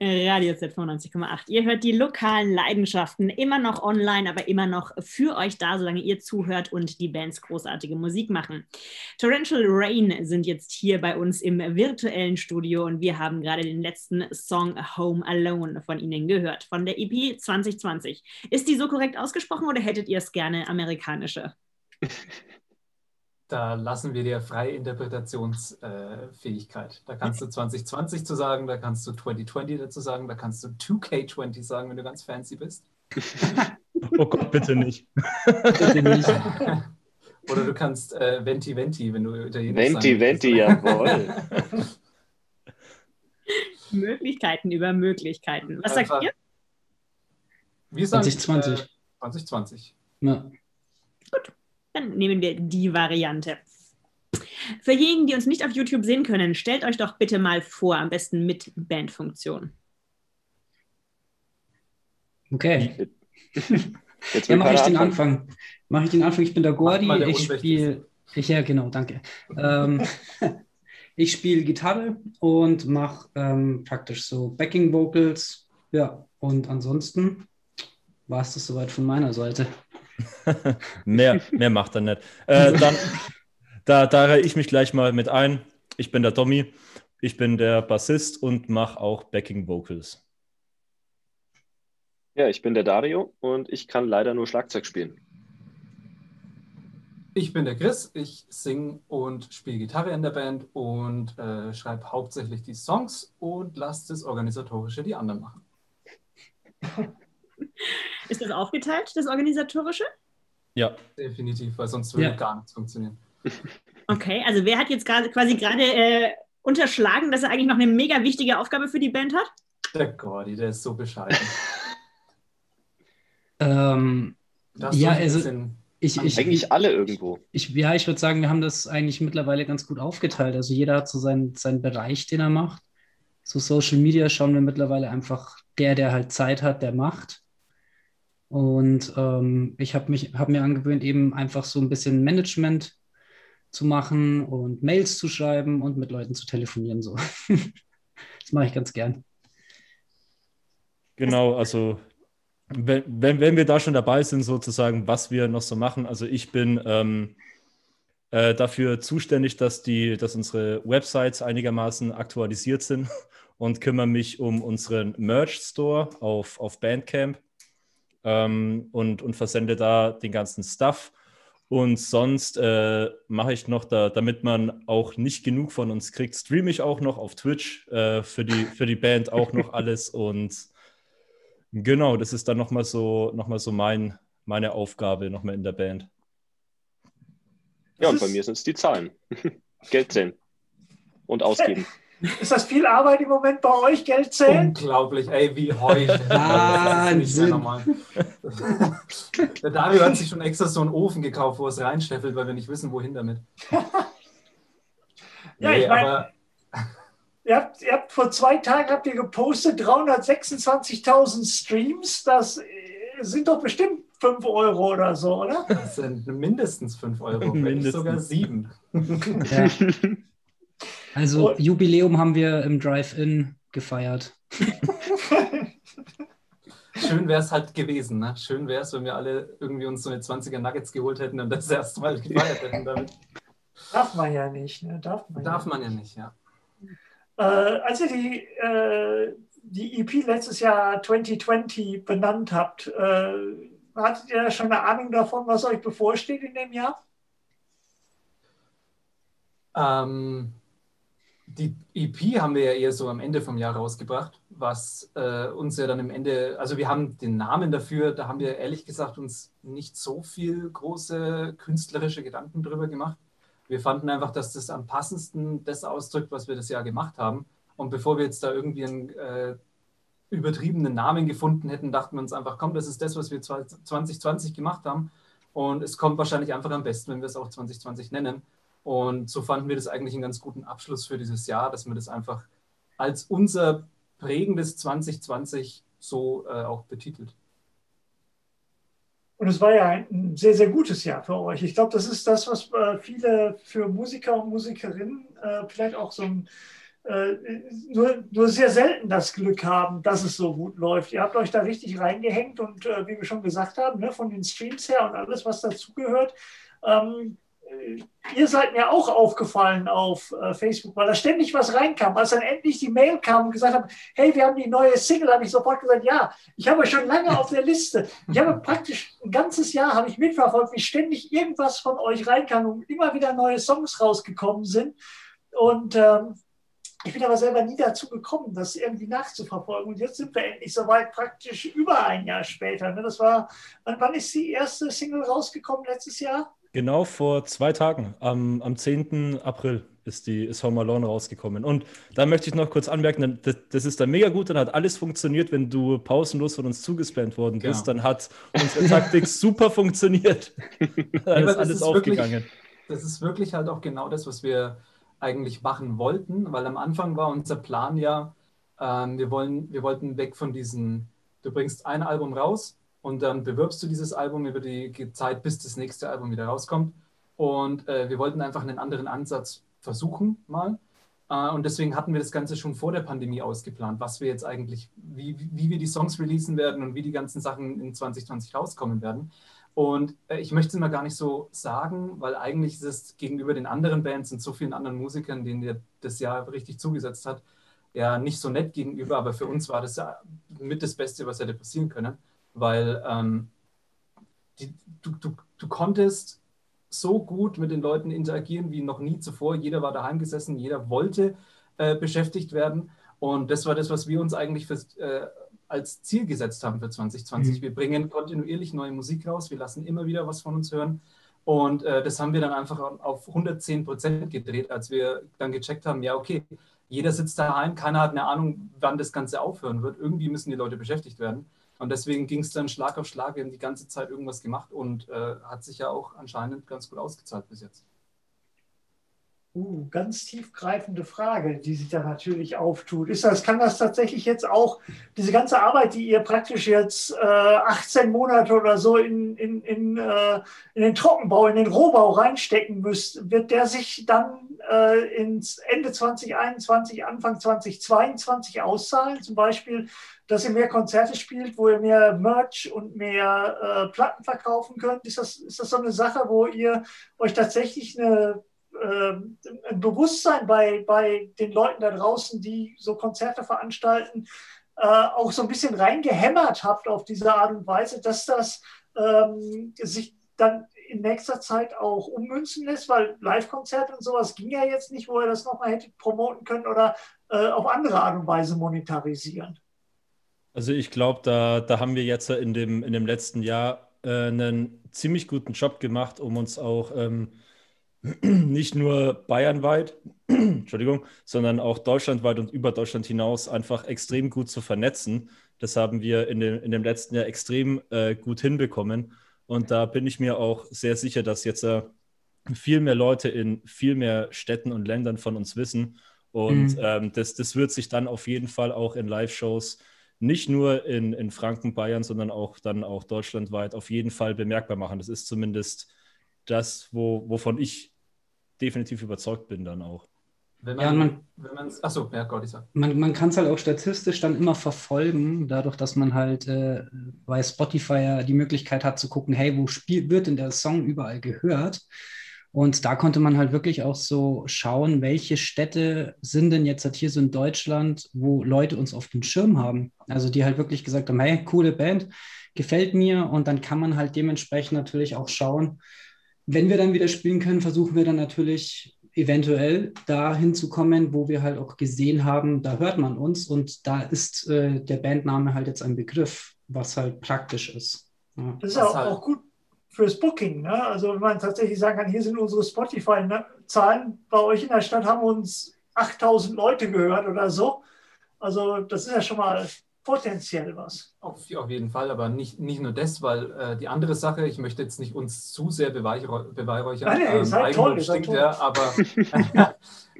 Radio Z95,8. Ihr hört die lokalen Leidenschaften immer noch online, aber immer noch für euch da, solange ihr zuhört und die Bands großartige Musik machen. Torrential Rain sind jetzt hier bei uns im virtuellen Studio und wir haben gerade den letzten Song Home Alone von ihnen gehört, von der EP 2020. Ist die so korrekt ausgesprochen oder hättet ihr es gerne amerikanische? da lassen wir dir freie Interpretationsfähigkeit. da kannst du 2020 zu sagen, da kannst du 2020 dazu sagen, da kannst du 2K20 sagen, wenn du ganz fancy bist. oh Gott, bitte nicht. bitte nicht. Oder du kannst äh, Venti Venti, wenn du Italienisch Venti Venti, jawohl. Möglichkeiten über Möglichkeiten. Was sagt ihr? Wir sagen, 2020. Äh, 2020. Ja. Dann nehmen wir die Variante. Für diejenigen, die uns nicht auf YouTube sehen können, stellt euch doch bitte mal vor, am besten mit Bandfunktion. Okay. Jetzt ja, mache ich den Anfang. Mache ich den Anfang. Ich bin der Gordi. Ich spiele. Ja, genau, danke. ähm, ich spiele Gitarre und mache ähm, praktisch so Backing Vocals. Ja, und ansonsten war es das soweit von meiner Seite. mehr, mehr macht er nicht. Äh, dann, da, da reihe ich mich gleich mal mit ein. Ich bin der Tommy, ich bin der Bassist und mache auch Backing Vocals. Ja, ich bin der Dario und ich kann leider nur Schlagzeug spielen. Ich bin der Chris, ich singe und spiele Gitarre in der Band und äh, schreibe hauptsächlich die Songs und lasse das Organisatorische die anderen machen. Ist das aufgeteilt, das Organisatorische? Ja. Definitiv, weil sonst würde ja. gar nichts funktionieren. Okay, also wer hat jetzt grad, quasi gerade äh, unterschlagen, dass er eigentlich noch eine mega wichtige Aufgabe für die Band hat? Der Gordy, der ist so bescheiden. ähm, ja, also ich, ich, eigentlich alle irgendwo. Ich, ja, ich würde sagen, wir haben das eigentlich mittlerweile ganz gut aufgeteilt. Also jeder hat so seinen, seinen Bereich, den er macht. So Social Media schauen wir mittlerweile einfach der, der halt Zeit hat, der macht. Und ähm, ich habe hab mir angewöhnt, eben einfach so ein bisschen Management zu machen und Mails zu schreiben und mit Leuten zu telefonieren. So. das mache ich ganz gern. Genau, also wenn, wenn, wenn wir da schon dabei sind, sozusagen, was wir noch so machen. Also ich bin ähm, äh, dafür zuständig, dass, die, dass unsere Websites einigermaßen aktualisiert sind und kümmere mich um unseren Merch-Store auf, auf Bandcamp ähm, und, und versende da den ganzen Stuff. Und sonst äh, mache ich noch, da, damit man auch nicht genug von uns kriegt, streame ich auch noch auf Twitch äh, für, die, für die Band auch noch alles. Und genau, das ist dann nochmal so, noch so mein, meine Aufgabe nochmal in der Band. Ja, und bei mir sind es die Zahlen. Geld zählen und ausgeben. Ist das viel Arbeit im Moment bei euch, Geld zählen? Unglaublich, ey, wie heute. Wahnsinn. Der Dario hat sich schon extra so einen Ofen gekauft, wo es reinscheffelt, weil wir nicht wissen, wohin damit. ja, nee, ich meine, ihr habt, ihr habt vor zwei Tagen habt ihr gepostet 326.000 Streams. Das äh, sind doch bestimmt 5 Euro oder so, oder? Das sind mindestens 5 Euro, mindestens. sogar 7. Ja. Also Und, Jubiläum haben wir im Drive-In gefeiert. Schön wäre es halt gewesen, ne? Schön wäre es, wenn wir alle irgendwie uns so eine 20er Nuggets geholt hätten und das erste Mal gefeiert hätten damit. Darf man ja nicht, ne? Darf man, Darf ja. man ja nicht, ja. Äh, als ihr die, äh, die EP letztes Jahr 2020 benannt habt, äh, hattet ihr schon eine Ahnung davon, was euch bevorsteht in dem Jahr? Ähm, die EP haben wir ja eher so am Ende vom Jahr rausgebracht, was äh, uns ja dann im Ende, also wir haben den Namen dafür, da haben wir ehrlich gesagt uns nicht so viel große künstlerische Gedanken drüber gemacht. Wir fanden einfach, dass das am passendsten das ausdrückt, was wir das Jahr gemacht haben. Und bevor wir jetzt da irgendwie einen äh, übertriebenen Namen gefunden hätten, dachten wir uns einfach, komm, das ist das, was wir 2020 gemacht haben. Und es kommt wahrscheinlich einfach am besten, wenn wir es auch 2020 nennen. Und so fanden wir das eigentlich einen ganz guten Abschluss für dieses Jahr, dass wir das einfach als unser prägendes 2020 so äh, auch betitelt. Und es war ja ein sehr, sehr gutes Jahr für euch. Ich glaube, das ist das, was äh, viele für Musiker und Musikerinnen äh, vielleicht auch so ein, äh, nur, nur sehr selten das Glück haben, dass es so gut läuft. Ihr habt euch da richtig reingehängt und äh, wie wir schon gesagt haben, ne, von den Streams her und alles, was dazugehört, ähm, ihr seid mir auch aufgefallen auf äh, Facebook, weil da ständig was reinkam. Als dann endlich die Mail kam und gesagt haben, hey, wir haben die neue Single, habe ich sofort gesagt, ja, ich habe schon lange auf der Liste. Ich habe praktisch ein ganzes Jahr habe ich mitverfolgt, wie ständig irgendwas von euch reinkam und immer wieder neue Songs rausgekommen sind. Und ähm, ich bin aber selber nie dazu gekommen, das irgendwie nachzuverfolgen. Und jetzt sind wir endlich soweit, praktisch über ein Jahr später. Ne? Das war, wann ist die erste Single rausgekommen letztes Jahr? Genau vor zwei Tagen, am, am 10. April ist die ist Home Alone rausgekommen. Und da möchte ich noch kurz anmerken, das, das ist dann mega gut, dann hat alles funktioniert, wenn du pausenlos von uns zugespammt worden bist, genau. dann hat unsere Taktik super funktioniert. dann ist alles ist aufgegangen. Wirklich, das ist wirklich halt auch genau das, was wir eigentlich machen wollten, weil am Anfang war unser Plan ja, ähm, wir, wollen, wir wollten weg von diesen, du bringst ein Album raus, und dann bewirbst du dieses Album über die Zeit, bis das nächste Album wieder rauskommt. Und äh, wir wollten einfach einen anderen Ansatz versuchen mal. Äh, und deswegen hatten wir das Ganze schon vor der Pandemie ausgeplant, was wir jetzt eigentlich, wie, wie wir die Songs releasen werden und wie die ganzen Sachen in 2020 rauskommen werden. Und äh, ich möchte es mal gar nicht so sagen, weil eigentlich ist es gegenüber den anderen Bands und so vielen anderen Musikern, denen der das Jahr richtig zugesetzt hat, ja nicht so nett gegenüber, aber für uns war das ja mit das Beste, was hätte passieren können weil ähm, die, du, du, du konntest so gut mit den Leuten interagieren wie noch nie zuvor. Jeder war daheim gesessen, jeder wollte äh, beschäftigt werden. Und das war das, was wir uns eigentlich fürs, äh, als Ziel gesetzt haben für 2020. Mhm. Wir bringen kontinuierlich neue Musik raus, wir lassen immer wieder was von uns hören. Und äh, das haben wir dann einfach auf 110 Prozent gedreht, als wir dann gecheckt haben, ja, okay, jeder sitzt daheim, keiner hat eine Ahnung, wann das Ganze aufhören wird. Irgendwie müssen die Leute beschäftigt werden. Und deswegen ging es dann Schlag auf Schlag. Wir haben die ganze Zeit irgendwas gemacht und äh, hat sich ja auch anscheinend ganz gut ausgezahlt bis jetzt. Uh, ganz tiefgreifende Frage, die sich da natürlich auftut. Ist das, kann das tatsächlich jetzt auch, diese ganze Arbeit, die ihr praktisch jetzt äh, 18 Monate oder so in, in, in, äh, in den Trockenbau, in den Rohbau reinstecken müsst, wird der sich dann äh, ins Ende 2021, Anfang 2022 auszahlen? Zum Beispiel, dass ihr mehr Konzerte spielt, wo ihr mehr Merch und mehr äh, Platten verkaufen könnt? Ist das, ist das so eine Sache, wo ihr euch tatsächlich eine ähm, ein Bewusstsein bei, bei den Leuten da draußen, die so Konzerte veranstalten, äh, auch so ein bisschen reingehämmert habt auf diese Art und Weise, dass das ähm, sich dann in nächster Zeit auch ummünzen lässt, weil Live-Konzerte und sowas ging ja jetzt nicht, wo ihr das nochmal hättet promoten können oder äh, auf andere Art und Weise monetarisieren. Also ich glaube, da, da haben wir jetzt in dem, in dem letzten Jahr äh, einen ziemlich guten Job gemacht, um uns auch ähm, nicht nur bayernweit, Entschuldigung, sondern auch deutschlandweit und über Deutschland hinaus einfach extrem gut zu vernetzen. Das haben wir in dem, in dem letzten Jahr extrem äh, gut hinbekommen. Und da bin ich mir auch sehr sicher, dass jetzt äh, viel mehr Leute in viel mehr Städten und Ländern von uns wissen. Und mhm. ähm, das, das wird sich dann auf jeden Fall auch in Live-Shows nicht nur in, in Franken, Bayern, sondern auch dann auch deutschlandweit auf jeden Fall bemerkbar machen. Das ist zumindest das, wo, wovon ich definitiv überzeugt bin dann auch. Wenn man, ja, man, wenn man, achso, ja, Gott, ich sag. Man, man kann es halt auch statistisch dann immer verfolgen, dadurch, dass man halt äh, bei Spotify ja die Möglichkeit hat zu gucken, hey, wo spiel, wird denn der Song überall gehört? Und da konnte man halt wirklich auch so schauen, welche Städte sind denn jetzt halt hier so in Deutschland, wo Leute uns auf dem Schirm haben. Also die halt wirklich gesagt haben, hey, coole Band, gefällt mir. Und dann kann man halt dementsprechend natürlich auch schauen, wenn wir dann wieder spielen können, versuchen wir dann natürlich eventuell dahin zu kommen, wo wir halt auch gesehen haben, da hört man uns und da ist äh, der Bandname halt jetzt ein Begriff, was halt praktisch ist. Ja. Das ist auch, auch, gut fürs Booking. Ne? Also wenn man tatsächlich sagen kann, hier sind unsere Spotify-Zahlen, bei euch in der Stadt haben uns 8000 Leute gehört oder so. Also das ist ja schon mal potenziell was. Auf, auf jeden Fall, aber nicht, nicht nur das, weil äh, die andere Sache, ich möchte jetzt nicht uns zu sehr beweihräuchern. Nein, ähm, seid toll, stinkt, toll. Ja, aber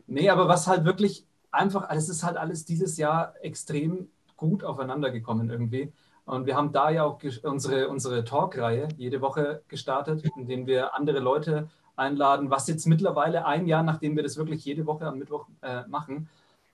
nee, aber was halt wirklich einfach, es ist halt alles dieses Jahr extrem gut aufeinander gekommen irgendwie. Und wir haben da ja auch unsere, unsere Talk-Reihe jede Woche gestartet, in denen wir andere Leute einladen, was jetzt mittlerweile ein Jahr, nachdem wir das wirklich jede Woche am Mittwoch äh, machen,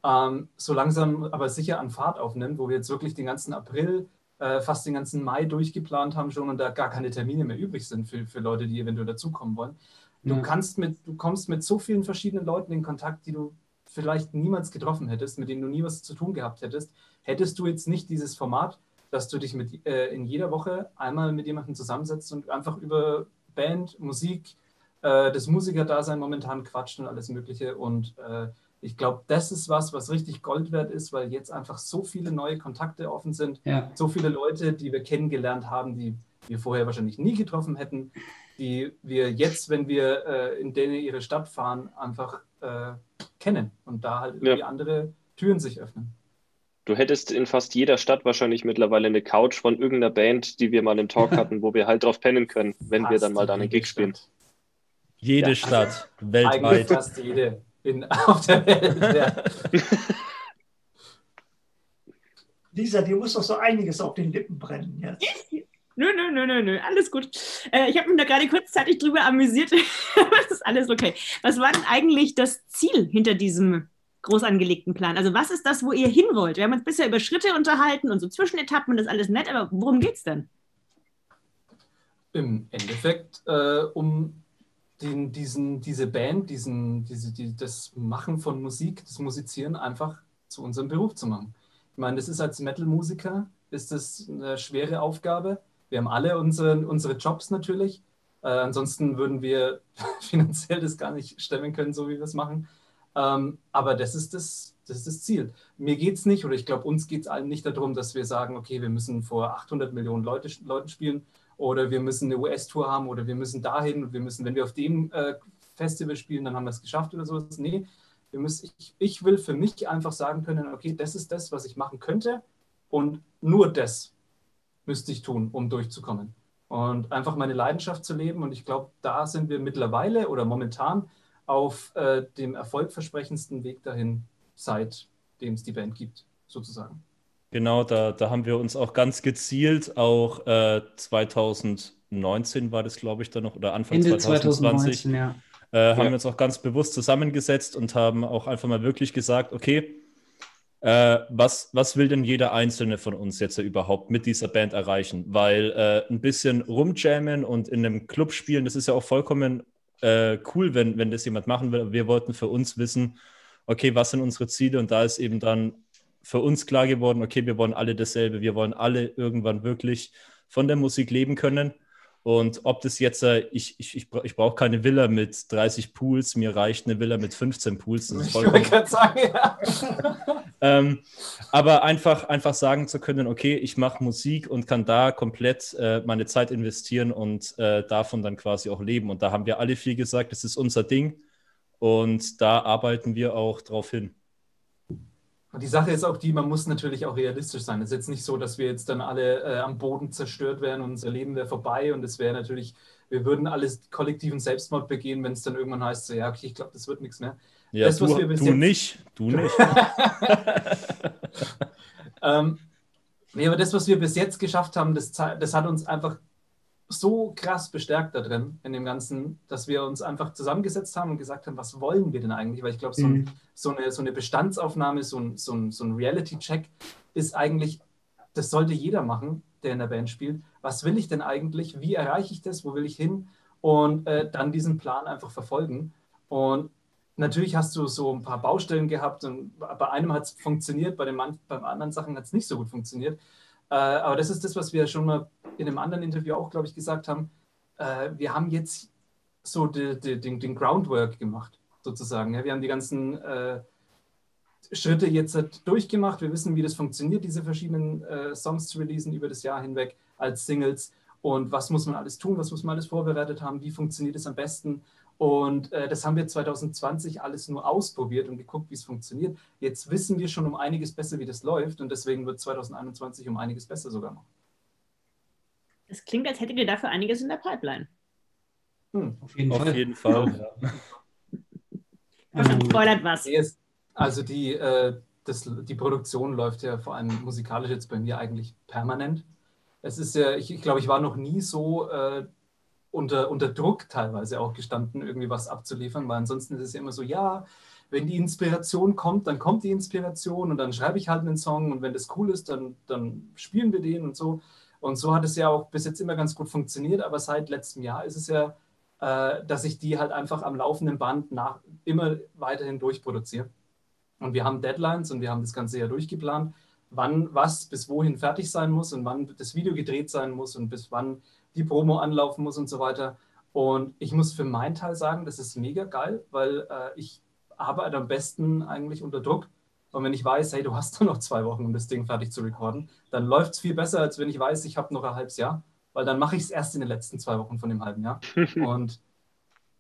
ähm, so langsam aber sicher an Fahrt aufnimmt, wo wir jetzt wirklich den ganzen April, äh, fast den ganzen Mai durchgeplant haben schon und da gar keine Termine mehr übrig sind für, für Leute, die eventuell dazukommen wollen. Du ja. kannst mit, du kommst mit so vielen verschiedenen Leuten in Kontakt, die du vielleicht niemals getroffen hättest, mit denen du nie was zu tun gehabt hättest, hättest du jetzt nicht dieses Format, dass du dich mit, äh, in jeder Woche einmal mit jemandem zusammensetzt und einfach über Band, Musik, äh, das Musikerdasein momentan quatscht und alles Mögliche. Und äh, ich glaube, das ist was, was richtig Gold wert ist, weil jetzt einfach so viele neue Kontakte offen sind, ja. so viele Leute, die wir kennengelernt haben, die wir vorher wahrscheinlich nie getroffen hätten, die wir jetzt, wenn wir äh, in denen ihre Stadt fahren, einfach äh, kennen und da halt irgendwie ja. andere Türen sich öffnen. Du hättest in fast jeder Stadt wahrscheinlich mittlerweile eine Couch von irgendeiner Band, die wir mal im Talk hatten, wo wir halt drauf pennen können, wenn fast wir dann mal da einen Gig spielen. Jede ja, Stadt, weltweit. Eigentlich fast jede in, auf der Welt. Ja. Lisa, dir muss doch so einiges auf den Lippen brennen jetzt. Nö, nö, nö, nö, nö, alles gut. Äh, ich habe mich da gerade kurzzeitig drüber amüsiert. das ist alles okay. Was war denn eigentlich das Ziel hinter diesem groß angelegten Plan? Also was ist das, wo ihr hin wollt? Wir haben uns bisher über Schritte unterhalten und so Zwischenetappen und das alles nett, aber worum geht es denn? Im Endeffekt äh, um den, diesen, diese Band, diesen, diese, die, das Machen von Musik, das Musizieren einfach zu unserem Beruf zu machen. Ich meine, das ist als Metal-Musiker, ist das eine schwere Aufgabe. Wir haben alle unsere, unsere Jobs natürlich. Äh, ansonsten würden wir finanziell das gar nicht stemmen können, so wie wir es machen. Ähm, aber das ist das, das ist das Ziel. Mir geht es nicht, oder ich glaube, uns geht es allen nicht darum, dass wir sagen, okay, wir müssen vor 800 Millionen Leute, Leuten spielen oder wir müssen eine US-Tour haben oder wir müssen dahin und wir müssen, wenn wir auf dem äh, Festival spielen, dann haben wir es geschafft oder so. Nee, wir müssen, ich, ich will für mich einfach sagen können, okay, das ist das, was ich machen könnte und nur das müsste ich tun, um durchzukommen. Und einfach meine Leidenschaft zu leben. Und ich glaube, da sind wir mittlerweile oder momentan auf äh, dem erfolgversprechendsten Weg dahin, seitdem es die Band gibt, sozusagen. Genau, da, da haben wir uns auch ganz gezielt, auch äh, 2019 war das, glaube ich, dann noch, oder Anfang Ende 2020, 2019, ja. äh, haben ja. wir uns auch ganz bewusst zusammengesetzt und haben auch einfach mal wirklich gesagt, okay, äh, was, was will denn jeder Einzelne von uns jetzt überhaupt mit dieser Band erreichen? Weil äh, ein bisschen rumjammen und in einem Club spielen, das ist ja auch vollkommen äh, cool, wenn, wenn das jemand machen will. Wir wollten für uns wissen, okay, was sind unsere Ziele? Und da ist eben dann für uns klar geworden, okay, wir wollen alle dasselbe. Wir wollen alle irgendwann wirklich von der Musik leben können. Und ob das jetzt, äh, ich, ich, ich, ich brauche keine Villa mit 30 Pools, mir reicht eine Villa mit 15 Pools. Das ist vollkommen, ich sagen, ja. ähm, aber einfach, einfach sagen zu können, okay, ich mache Musik und kann da komplett äh, meine Zeit investieren und äh, davon dann quasi auch leben. Und da haben wir alle viel gesagt, das ist unser Ding. Und da arbeiten wir auch drauf hin. Und die Sache ist auch die, man muss natürlich auch realistisch sein. Es ist jetzt nicht so, dass wir jetzt dann alle äh, am Boden zerstört wären und unser Leben wäre vorbei und es wäre natürlich, wir würden alles kollektiven Selbstmord begehen, wenn es dann irgendwann heißt, so, ja, okay, ich glaube, das wird nichts mehr. Ja, das, du, du jetzt... nicht, du nicht. ähm, nee, aber das, was wir bis jetzt geschafft haben, das, das hat uns einfach so krass bestärkt da drin, in dem Ganzen, dass wir uns einfach zusammengesetzt haben und gesagt haben, was wollen wir denn eigentlich? Weil ich glaube, so, mhm. so, eine, so eine Bestandsaufnahme, so ein, so ein, so ein Reality-Check ist eigentlich, das sollte jeder machen, der in der Band spielt. Was will ich denn eigentlich? Wie erreiche ich das? Wo will ich hin? Und äh, dann diesen Plan einfach verfolgen. Und natürlich hast du so ein paar Baustellen gehabt und bei einem hat es funktioniert, bei den bei anderen Sachen hat es nicht so gut funktioniert. Äh, aber das ist das, was wir schon mal in einem anderen Interview auch, glaube ich, gesagt haben. Äh, wir haben jetzt so den, Groundwork gemacht, sozusagen. Wir haben die ganzen äh, Schritte jetzt halt durchgemacht. Wir wissen, wie das funktioniert, diese verschiedenen Songs zu releasen über das Jahr hinweg als Singles. Und was muss man alles tun, was muss man alles vorbereitet haben, wie funktioniert es am besten. Und äh, das haben wir 2020 alles nur ausprobiert und geguckt, wie es funktioniert. Jetzt wissen wir schon um einiges besser, wie das läuft und deswegen wird 2021 um einiges besser sogar noch. Das klingt, als hättet ihr dafür einiges in der Pipeline. Hm. Auf jeden auf Fall. Jeden Fall ja. spoilert was. Also die, äh, das, die Produktion läuft ja vor allem musikalisch jetzt bei mir eigentlich permanent. es ist ja, ich, ich glaube, ich war noch nie so äh, unter, unter Druck teilweise auch gestanden, irgendwie was abzuliefern, weil ansonsten ist es ja immer so, ja, wenn die Inspiration kommt, dann kommt die Inspiration und dann schreibe ich halt einen Song und wenn das cool ist, dann, dann spielen wir den und so. Und so hat es ja auch bis jetzt immer ganz gut funktioniert, aber seit letztem Jahr ist es ja, äh, dass ich die halt einfach am laufenden Band nach, immer weiterhin durchproduziere. Und wir haben Deadlines und wir haben das Ganze ja durchgeplant, wann was bis wohin fertig sein muss und wann das Video gedreht sein muss und bis wann die Promo anlaufen muss und so weiter. Und ich muss für meinen Teil sagen, das ist mega geil, weil äh, ich arbeite am besten eigentlich unter Druck. Und wenn ich weiß, hey, du hast nur noch zwei Wochen, um das Ding fertig zu recorden, dann läuft es viel besser, als wenn ich weiß, ich habe noch ein halbes Jahr, weil dann mache ich es erst in den letzten zwei Wochen von dem halben Jahr. Und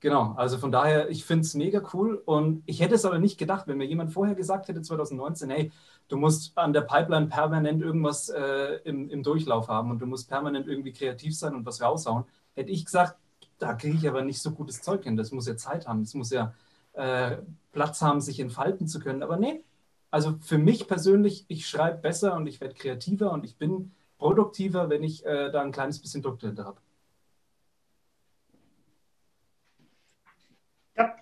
genau, also von daher, ich finde es mega cool. Und ich hätte es aber nicht gedacht, wenn mir jemand vorher gesagt hätte, 2019, hey, du musst an der Pipeline permanent irgendwas äh, im, im Durchlauf haben und du musst permanent irgendwie kreativ sein und was raushauen, hätte ich gesagt, da kriege ich aber nicht so gutes Zeug hin. Das muss ja Zeit haben, das muss ja äh, Platz haben, sich entfalten zu können. Aber nee, also für mich persönlich, ich schreibe besser und ich werde kreativer und ich bin produktiver, wenn ich äh, da ein kleines bisschen Druck dahinter habe. Ja,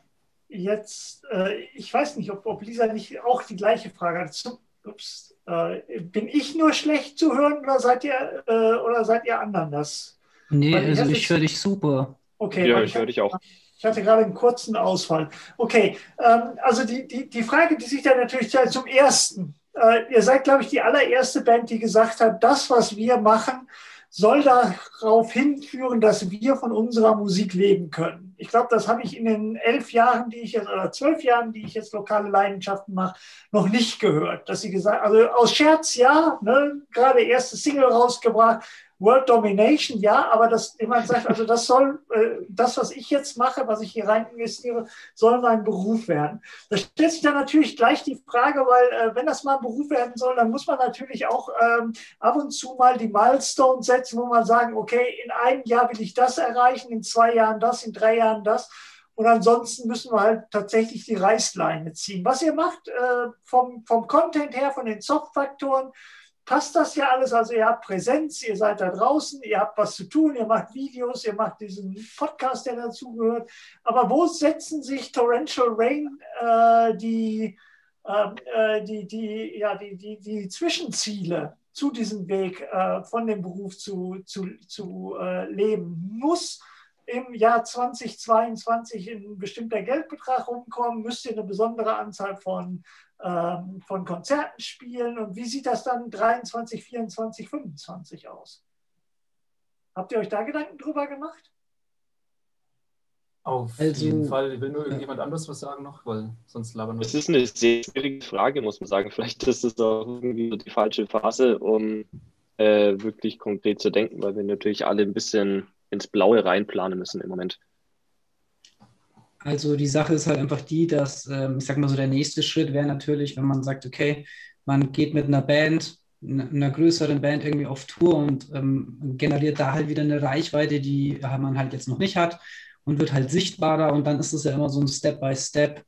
jetzt, äh, ich weiß nicht, ob, ob, Lisa nicht auch die gleiche Frage hat. Ups, äh, bin ich nur schlecht zu hören oder seid ihr, äh, oder seid ihr anderen das? Nee, also ich höre dich super. Okay, ja, ich höre dich auch. Ich hatte gerade einen kurzen Ausfall. Okay, ähm, also die, die, die Frage, die sich da natürlich stellt, zum Ersten. Äh, ihr seid, glaube ich, die allererste Band, die gesagt hat, das, was wir machen, soll darauf hinführen, dass wir von unserer Musik leben können. Ich glaube, das habe ich in den elf Jahren, die ich jetzt, oder zwölf Jahren, die ich jetzt lokale Leidenschaften mache, noch nicht gehört. Dass sie gesagt, also aus Scherz ja, ne, gerade erste Single rausgebracht, World Domination, ja, aber dass jemand sagt, also das soll, äh, das, was ich jetzt mache, was ich hier rein investiere, soll mein Beruf werden. Da stellt sich dann natürlich gleich die Frage, weil äh, wenn das mal ein Beruf werden soll, dann muss man natürlich auch ähm, ab und zu mal die Milestones setzen, wo man sagen, okay, in einem Jahr will ich das erreichen, in zwei Jahren das, in drei Jahren das. Und ansonsten müssen wir halt tatsächlich die Reißleine ziehen. Was ihr macht äh, vom, vom Content her, von den Soft-Faktoren, passt das ja alles. Also ihr habt Präsenz, ihr seid da draußen, ihr habt was zu tun, ihr macht Videos, ihr macht diesen Podcast, der dazugehört. Aber wo setzen sich Torrential Rain äh, die, ähm, äh, die, die, ja, die, die, die Zwischenziele zu diesem Weg äh, von dem Beruf zu, zu, zu äh, leben? Muss im Jahr 2022 ein bestimmter Geldbetrag rumkommen? Müsst ihr eine besondere Anzahl von ähm, von Konzerten spielen und wie sieht das dann 23, 24, 25 aus? Habt ihr euch da Gedanken drüber gemacht? Auf also, jeden Fall. Will nur irgendjemand ja. anderes was sagen noch, weil sonst labern wir. Es ist eine sehr schwierige Frage, muss man sagen. Vielleicht ist es auch irgendwie die falsche Phase, um äh, wirklich konkret zu denken, weil wir natürlich alle ein bisschen ins Blaue reinplanen müssen im Moment. Also die Sache ist halt einfach die, dass, ähm, ich sag mal so, der nächste Schritt wäre natürlich, wenn man sagt, okay, man geht mit einer Band, einer größeren Band irgendwie auf Tour und ähm, generiert da halt wieder eine Reichweite, die man halt jetzt noch nicht hat und wird halt sichtbarer und dann ist es ja immer so ein Step by Step.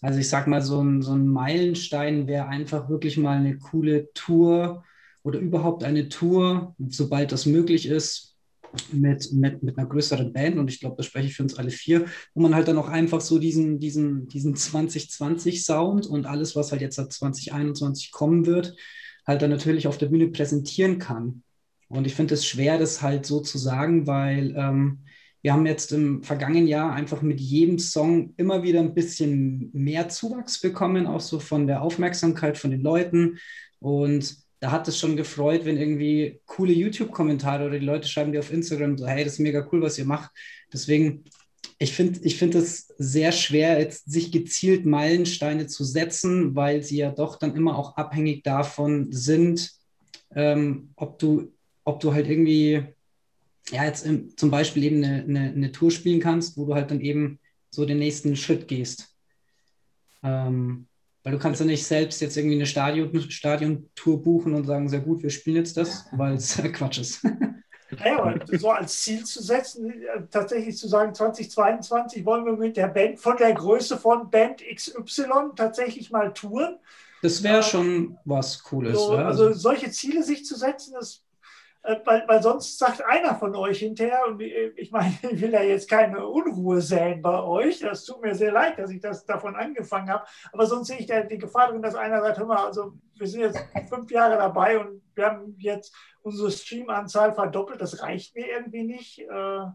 Also ich sag mal, so ein, so ein Meilenstein wäre einfach wirklich mal eine coole Tour oder überhaupt eine Tour, sobald das möglich ist, mit, mit, mit einer größeren Band und ich glaube, das spreche ich für uns alle vier, wo man halt dann auch einfach so diesen, diesen, diesen 2020-Sound und alles, was halt jetzt ab 2021 kommen wird, halt dann natürlich auf der Bühne präsentieren kann. Und ich finde es schwer, das halt so zu sagen, weil ähm, wir haben jetzt im vergangenen Jahr einfach mit jedem Song immer wieder ein bisschen mehr Zuwachs bekommen, auch so von der Aufmerksamkeit von den Leuten. Und da hat es schon gefreut, wenn irgendwie coole YouTube-Kommentare oder die Leute schreiben dir auf Instagram so, hey, das ist mega cool, was ihr macht. Deswegen, ich finde ich find es sehr schwer, jetzt sich gezielt Meilensteine zu setzen, weil sie ja doch dann immer auch abhängig davon sind, ähm, ob, du, ob du halt irgendwie, ja, jetzt im, zum Beispiel eben eine, eine, eine, Tour spielen kannst, wo du halt dann eben so den nächsten Schritt gehst. Ähm, weil du kannst ja nicht selbst jetzt irgendwie eine Stadion, Stadiontour buchen und sagen, sehr gut, wir spielen jetzt das, weil es Quatsch ist. Ja, aber so als Ziel zu setzen, äh, tatsächlich zu sagen, 2022 wollen wir mit der Band von der Größe von Band XY tatsächlich mal touren. Das wäre schon was Cooles. So, ja? Also solche Ziele sich zu setzen, das weil, weil sonst sagt einer von euch hinterher, und ich meine, ich will ja jetzt keine Unruhe säen bei euch, das tut mir sehr leid, dass ich das davon angefangen habe, aber sonst sehe ich da die Gefahr drin, dass einer sagt, hör mal, also wir sind jetzt fünf Jahre dabei und wir haben jetzt unsere Streamanzahl verdoppelt, das reicht mir irgendwie nicht. Äh.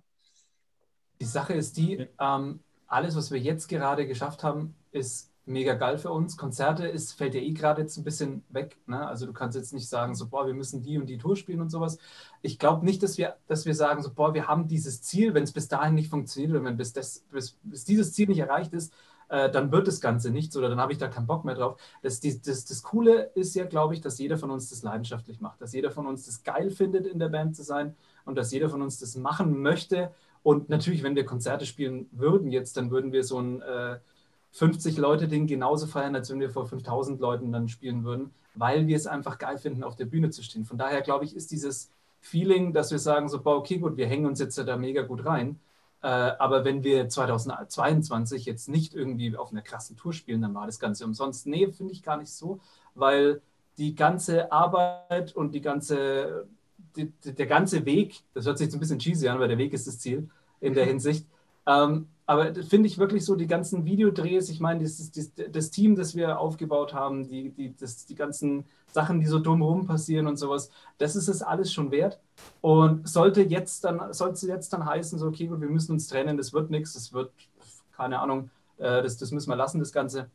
Die Sache ist die, ähm, alles, was wir jetzt gerade geschafft haben, ist mega geil für uns. Konzerte ist, fällt ja eh gerade jetzt ein bisschen weg. Ne? Also du kannst jetzt nicht sagen, so, boah, wir müssen die und die Tour spielen und sowas. Ich glaube nicht, dass wir, dass wir sagen, so, boah, wir haben dieses Ziel, wenn es bis dahin nicht funktioniert oder wenn bis, das, bis, bis dieses Ziel nicht erreicht ist, äh, dann wird das Ganze nichts oder dann habe ich da keinen Bock mehr drauf. Das, das, das, das Coole ist ja, glaube ich, dass jeder von uns das leidenschaftlich macht, dass jeder von uns das geil findet, in der Band zu sein und dass jeder von uns das machen möchte. Und natürlich, wenn wir Konzerte spielen würden jetzt, dann würden wir so ein äh, 50 Leute Ding genauso feiern, als wenn wir vor 5000 Leuten dann spielen würden, weil wir es einfach geil finden, auf der Bühne zu stehen. Von daher glaube ich, ist dieses Feeling, dass wir sagen, so, boah, okay, gut, wir hängen uns jetzt da mega gut rein. Äh, aber wenn wir 2022 jetzt nicht irgendwie auf einer krassen Tour spielen, dann war das Ganze umsonst. Nee, finde ich gar nicht so, weil die ganze Arbeit und die ganze, die, der ganze Weg, das hört sich jetzt ein bisschen cheesy an, weil der Weg ist das Ziel in der Hinsicht, ähm, aber finde ich wirklich so, die ganzen Videodrehs, ich meine, das, das, das, Team, das wir aufgebaut haben, die, die, das, die ganzen Sachen, die so drumherum passieren und sowas, das ist es alles schon wert. Und sollte jetzt dann, sollte jetzt dann heißen, so, okay, gut, wir müssen uns trennen, das wird nichts, das wird, keine Ahnung, äh, das, das müssen wir lassen, das Ganze,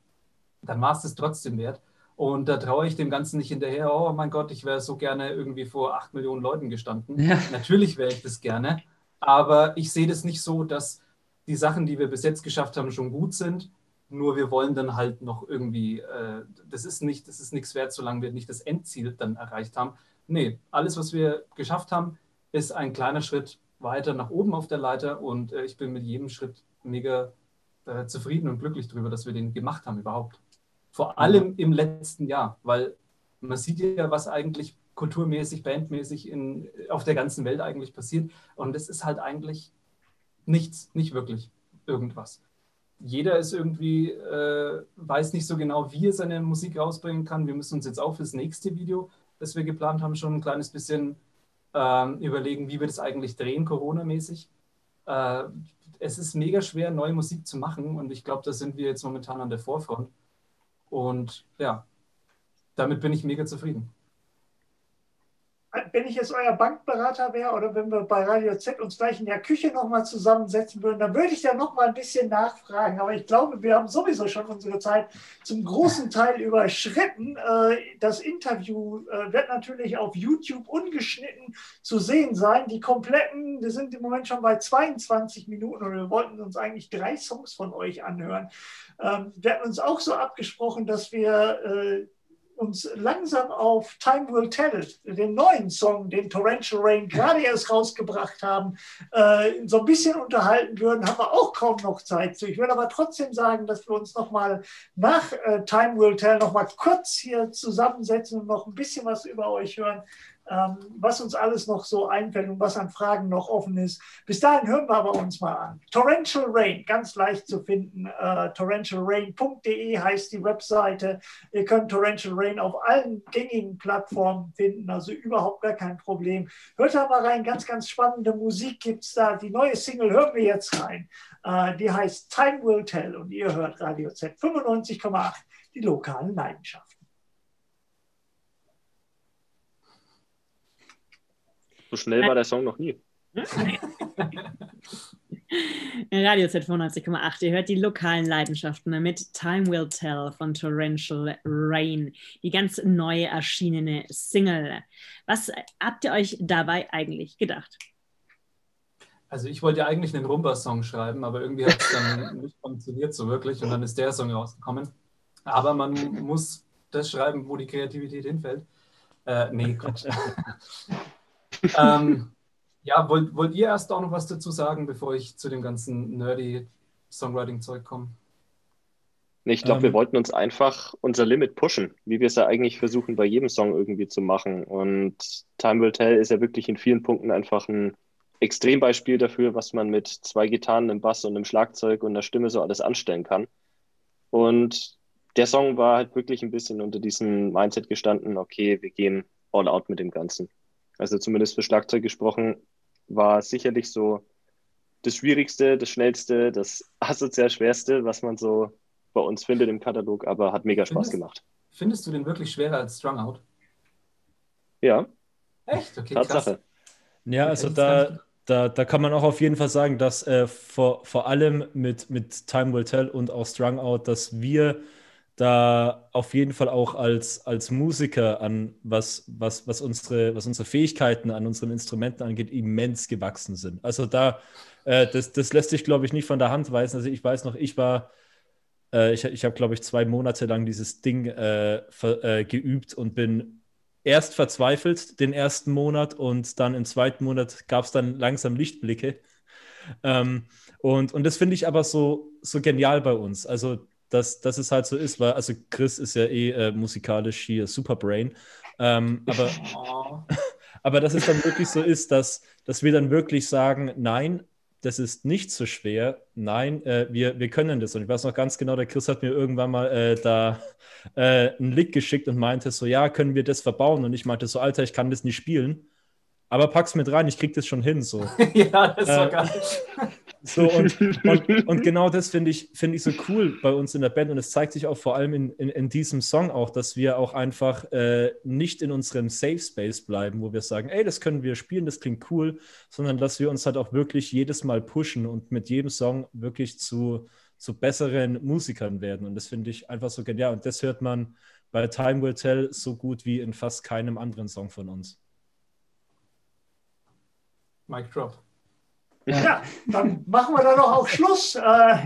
dann war es das trotzdem wert. Und da traue ich dem Ganzen nicht hinterher, oh mein Gott, ich wäre so gerne irgendwie vor acht Millionen Leuten gestanden. Ja. Natürlich wäre ich das gerne, aber ich sehe das nicht so, dass die Sachen, die wir bis jetzt geschafft haben, schon gut sind. Nur wir wollen dann halt noch irgendwie, äh, das ist nicht, das ist nichts wert, solange wir nicht das Endziel dann erreicht haben. Nee, alles, was wir geschafft haben, ist ein kleiner Schritt weiter nach oben auf der Leiter und äh, ich bin mit jedem Schritt mega äh, zufrieden und glücklich darüber, dass wir den gemacht haben überhaupt. Vor allem im letzten Jahr, weil man sieht ja, was eigentlich kulturmäßig, bandmäßig in, auf der ganzen Welt eigentlich passiert. Und es ist halt eigentlich nichts, nicht wirklich irgendwas. Jeder ist irgendwie, äh, weiß nicht so genau, wie er seine Musik rausbringen kann. Wir müssen uns jetzt auch fürs nächste Video, das wir geplant haben, schon ein kleines bisschen äh, überlegen, wie wir das eigentlich drehen, Corona-mäßig. Äh, es ist mega schwer, neue Musik zu machen und ich glaube, da sind wir jetzt momentan an der Vorfront. Und ja, damit bin ich mega zufrieden wenn ich jetzt euer Bankberater wäre oder wenn wir bei Radio Z uns gleich in der Küche nochmal zusammensetzen würden, dann würde ich da nochmal ein bisschen nachfragen. Aber ich glaube, wir haben sowieso schon unsere Zeit zum großen Teil überschritten. Äh, das Interview äh, wird natürlich auf YouTube ungeschnitten zu sehen sein. Die kompletten, wir sind im Moment schon bei 22 Minuten und wir wollten uns eigentlich drei Songs von euch anhören. Ähm, wir hatten uns auch so abgesprochen, dass wir äh, uns langsam auf Time Will Tell den neuen Song, den Torrential Rain gerade erst rausgebracht haben, äh, so ein bisschen unterhalten würden, haben wir auch kaum noch Zeit zu. Ich würde aber trotzdem sagen, dass wir uns nochmal nach äh, Time Will Tell nochmal kurz hier zusammensetzen und noch ein bisschen was über euch hören was uns alles noch so einfällt und was an Fragen noch offen ist. Bis dahin hören wir aber uns mal an. Torrential Rain, ganz leicht zu finden. Äh, torrentialrain.de heißt die Webseite. Ihr könnt Torrential Rain auf allen gängigen Plattformen finden, also überhaupt gar kein Problem. Hört da mal rein, ganz, ganz spannende Musik gibt es da. Die neue Single hören wir jetzt rein. Äh, die heißt Time Will Tell und ihr hört Radio Z 95,8, die lokalen Leidenschaften. So schnell war der Song noch nie. Radio Z 95,8. Ihr hört die lokalen Leidenschaften mit Time Will Tell von Torrential Rain, die ganz neu erschienene Single. Was habt ihr euch dabei eigentlich gedacht? Also ich wollte ja eigentlich einen Rumba-Song schreiben, aber irgendwie hat es dann nicht funktioniert so wirklich und dann ist der Song rausgekommen. Aber man muss das schreiben, wo die Kreativität hinfällt. Äh, nee, Quatsch. ähm, ja, wollt, wollt ihr erst auch noch was dazu sagen, bevor ich zu dem ganzen nerdy Songwriting-Zeug komme? Ich glaube, ähm, wir wollten uns einfach unser Limit pushen, wie wir es ja eigentlich versuchen, bei jedem Song irgendwie zu machen. Und Time Will Tell ist ja wirklich in vielen Punkten einfach ein Extrembeispiel dafür, was man mit zwei Gitarren, einem Bass und einem Schlagzeug und einer Stimme so alles anstellen kann. Und der Song war halt wirklich ein bisschen unter diesem Mindset gestanden, okay, wir gehen all out mit dem Ganzen. Also zumindest für Schlagzeug gesprochen, war sicherlich so das Schwierigste, das Schnellste, das asozial Schwerste, was man so bei uns findet im Katalog, aber hat mega Spaß Findest- gemacht. Findest du den wirklich schwerer als Strung Out? Ja, Echt? Okay, Tatsache. Ja, also da, da, da kann man auch auf jeden Fall sagen, dass äh, vor, vor allem mit, mit Time Will Tell und auch Strung Out, dass wir da auf jeden Fall auch als, als Musiker an was, was, was, unsere, was unsere Fähigkeiten an unseren Instrumenten angeht, immens gewachsen sind. Also da, äh, das, das lässt sich, glaube ich, nicht von der Hand weisen. Also ich weiß noch, ich war, äh, ich, ich habe, glaube ich, zwei Monate lang dieses Ding äh, ver, äh, geübt und bin erst verzweifelt den ersten Monat und dann im zweiten Monat gab es dann langsam Lichtblicke. Ähm, und, und das finde ich aber so, so genial bei uns. Also, dass, dass es halt so ist, weil, also Chris ist ja eh äh, musikalisch hier Superbrain. Ähm, aber, aber dass es dann wirklich so ist, dass, dass wir dann wirklich sagen, nein, das ist nicht so schwer. Nein, äh, wir, wir können das. Und ich weiß noch ganz genau, der Chris hat mir irgendwann mal äh, da äh, einen Link geschickt und meinte so, ja, können wir das verbauen? Und ich meinte so, Alter, ich kann das nicht spielen. Aber pack's mit rein, ich krieg das schon hin. So. ja, das war Äh, geil. So, und, und, und genau das finde ich, finde ich so cool bei uns in der Band. Und es zeigt sich auch vor allem in, in, in diesem Song auch, dass wir auch einfach äh, nicht in unserem Safe Space bleiben, wo wir sagen, ey, das können wir spielen, das klingt cool, sondern dass wir uns halt auch wirklich jedes Mal pushen und mit jedem Song wirklich zu, zu besseren Musikern werden. Und das finde ich einfach so genial. Und das hört man bei Time Will Tell so gut wie in fast keinem anderen Song von uns. Mic drop. Ja, dann machen wir da doch auch Schluss. Äh,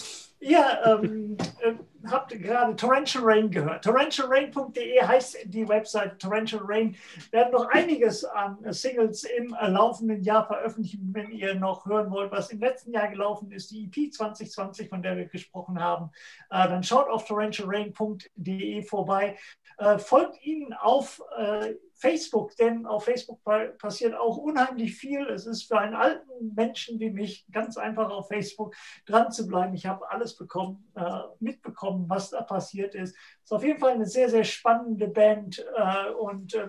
ihr ähm, äh, habt gerade Torrential Rain gehört. Torrentialrain.de heißt die Website Torrential Rain. Wir werden noch einiges an Singles im laufenden Jahr veröffentlichen, wenn ihr noch hören wollt, was im letzten Jahr gelaufen ist, die EP 2020, von der wir gesprochen haben. Äh, dann schaut auf torrentialrain.de vorbei. Äh, folgt ihnen auf äh, Facebook, denn auf Facebook pa- passiert auch unheimlich viel. Es ist für einen alten Menschen wie mich ganz einfach auf Facebook dran zu bleiben. Ich habe alles bekommen, äh, mitbekommen, was da passiert ist. Es ist auf jeden Fall eine sehr, sehr spannende Band äh, und äh,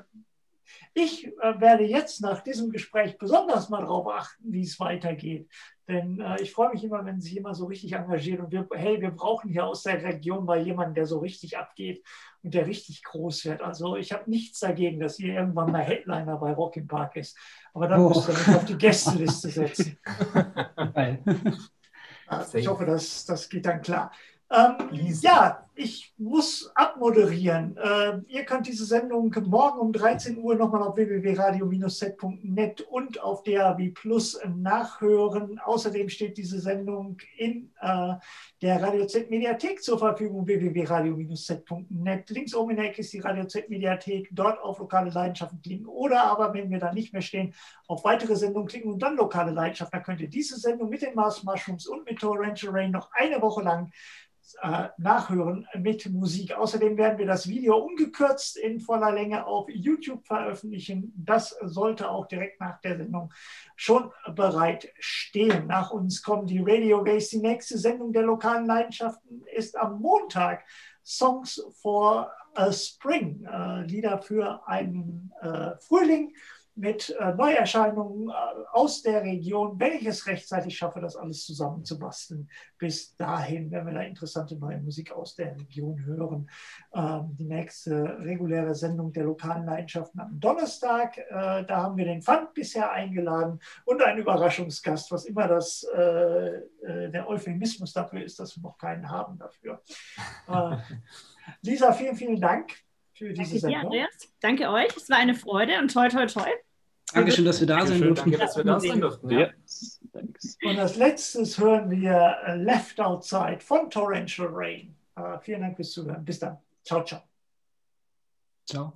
ich werde jetzt nach diesem Gespräch besonders mal darauf achten, wie es weitergeht. Denn äh, ich freue mich immer, wenn sich jemand so richtig engagiert und wir, hey, wir brauchen hier aus der Region mal jemanden, der so richtig abgeht der richtig groß wird. Also ich habe nichts dagegen, dass ihr irgendwann mal Headliner bei Rock im Park ist. Aber dann Oh. müsst ihr mich auf die Gästeliste setzen. Ich hoffe, das, das geht dann klar. Ähm, ja, ich muss abmoderieren. Äh, ihr könnt diese Sendung morgen um 13 Uhr nochmal auf www.radio-set.net und auf DAB Plus nachhören. Außerdem steht diese Sendung in äh, der Radio Z Mediathek zur Verfügung, www.radio-set.net. Links oben in der Ecke ist die Radio Z Mediathek, dort auf lokale Leidenschaften klicken oder aber, wenn wir da nicht mehr stehen, auf weitere Sendungen klicken und dann lokale Leidenschaften. Da könnt ihr diese Sendung mit den Mars Mushrooms und mit Torrential Rain noch eine Woche lang nachhören mit Musik. Außerdem werden wir das Video ungekürzt in voller Länge auf YouTube veröffentlichen. Das sollte auch direkt nach der Sendung schon bereit stehen. Nach uns kommen die Radio Gays. Die nächste Sendung der lokalen Leidenschaften ist am Montag. Songs for a Spring, äh, Lieder für einen äh, Frühling mit äh, Neuerscheinungen äh, aus der Region. Wenn ich es rechtzeitig schaffe, das alles zusammenzubasteln, bis dahin werden wir da interessante neue Musik aus der Region hören. Ähm, die nächste reguläre Sendung der lokalen Leidenschaften am Donnerstag. Äh, da haben wir den Fand bisher eingeladen und einen Überraschungsgast, was immer das, äh, äh, der Euphemismus dafür ist, dass wir noch keinen haben dafür. Äh, Lisa, vielen, vielen Dank für diese Danke dir, Sendung. Andreas. Danke euch. Es war eine Freude und toi, toi, toi. Dankeschön, dass wir da sein durften. Danke, dass wir da sein durften. Ja. Ja, thanks. Und als letztes hören wir äh, Left Outside von Torrential Rain. Äh, vielen Dank fürs Zuhören. Bis dann. Ciao, ciao. Ciao.